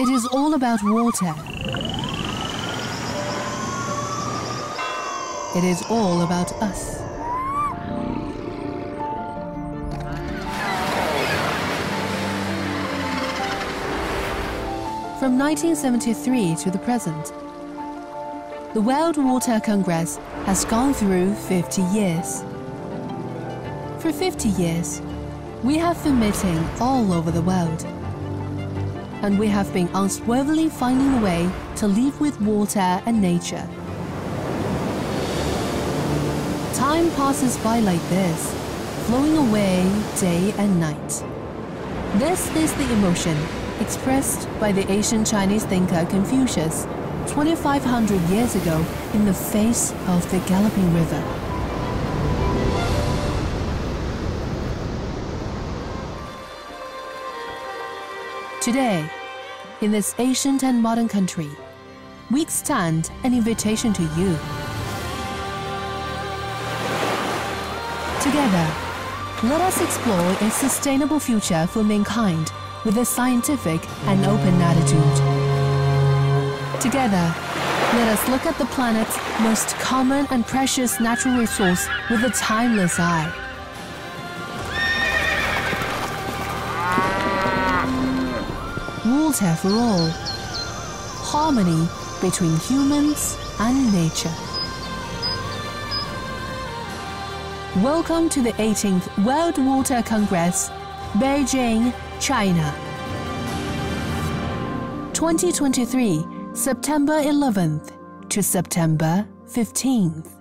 It is all about water. It is all about us. From 1973 to the present, the World Water Congress has gone through 50 years. For 50 years, we have been meeting all over the world. And we have been unswervingly finding a way to live with water and nature. Time passes by like this, flowing away day and night. This is the emotion expressed by the ancient Chinese thinker Confucius 2,500 years ago in the face of the galloping river. Today, in this ancient and modern country, we extend an invitation to you. Together, let us explore a sustainable future for mankind with a scientific and open attitude. Together, let us look at the planet's most common and precious natural resource with a timeless eye. Water for all. Harmony between humans and nature. Welcome to the 18th World Water Congress, Beijing, China. 2023, September 11th to September 15th.